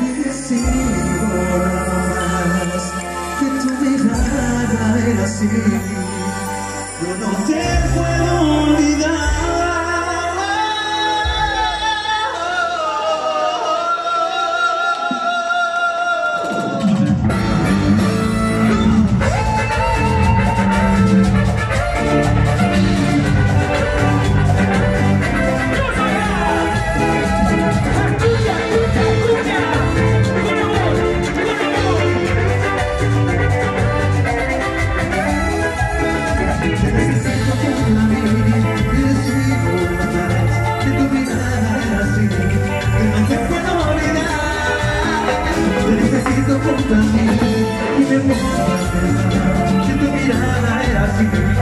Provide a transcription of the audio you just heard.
Necesito más que tu mirada era así. Yo no te puedo olvidar. Hasta mí y me pongo a pensar que tu mirada era así